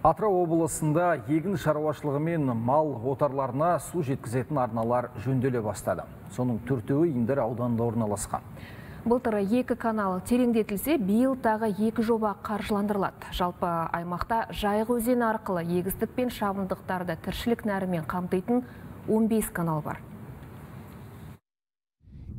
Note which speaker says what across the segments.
Speaker 1: Атырау облысында егін шаруашылығы мен мал отарларына су жеткізетін арналар жөнделе бастады. Соның төртеуі Индер ауданында орналасқан.
Speaker 2: Былтыры екі канал тереңдетілсе, биыл тағы екі жоба қаржыландырылады. Жалпы аймақта жайық өзені арқылы егістік пен шабындықтарды тіршілік нәрімен қамтитын 15 канал бар.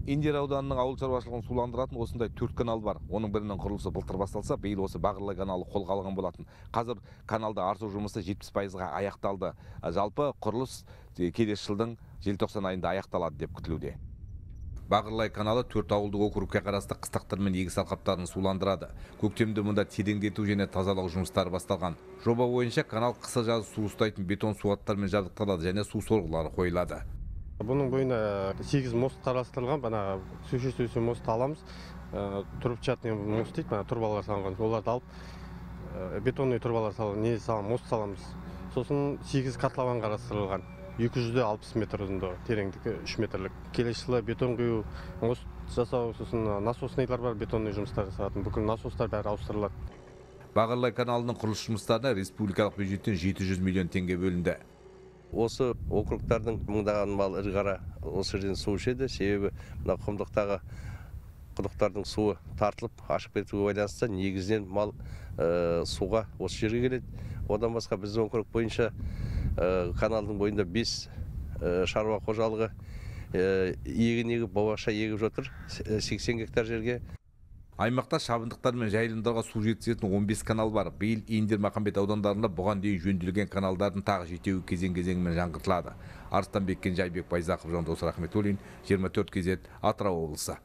Speaker 3: Индер ауданының ауыл шаруашылығын суландыратын осындай төрт канал бар. Оның бірінің құрылысы былтыр басталса биыл осы бағырлай каналы қолға алған болатын. Қазір каналды арту жұмысы жетпіс пайызға аяқталды. Жалпы құрылыс келесі жылдың желтоқсан айында аяқталады деп күтілуде. Бағырлай каналы төрт ауылдық округке қарасты қыстақтар мен егіс алқаптарын суландырады. Көктемде мұнда тереңдету және тазалау жұмыстары басталған. Жоба бойынша канал қысы жазы су ұстайтын бетон суаттармен жабдықталады және су сорғылары қойылады.
Speaker 4: Бұның бойына сегіз мост қарастырылған. Бана сөше сөше мост аламыз. Трубчатный мост дейді. Бана трубалар салынған. Оларды алып бетонный трубалар салып не саламыз мост саламыз. Сосын сегіз котлован қарастырылған. Екі жүз де алпыс метр ұзындығы тереңдігі үш метрлік. Келесі жылы бетон құю мост жасау сосын насосныйлар бар бетонный жұмыстар жасалатын бүкіл насостар бәрі ауыстырылады.
Speaker 3: Бағырлай каналының құрылыс жұмыстарына республикалық бюджеттен 700 миллион теңге бөлінді.
Speaker 5: Осы округтардың мыңдаған мал ірі қара осы жерден су ішеді. Себебі мына құмдықтағы құдықтардың суы тартылып ашып кетуге байланысты негізінен мал ә, суға осы жерге келеді. Одан басқа біздің округ бойынша ә, каналдың бойында бес ә, шаруа қожалығы егін егіп бауаша егіп жатыр. 80 гектар жерге.
Speaker 3: Аймақта шабындықтар мен жайылымдарға су жеткізетін 15 канал бар. Биыл индер махамбет аудандарында бұған дейін жөнделген каналдардың тағы жетеуі кезең кезеңімен жаңғыртылады. Арыстанбек кенжайбек байзақов жандос рахметуллин 24 кезет атырау облысы.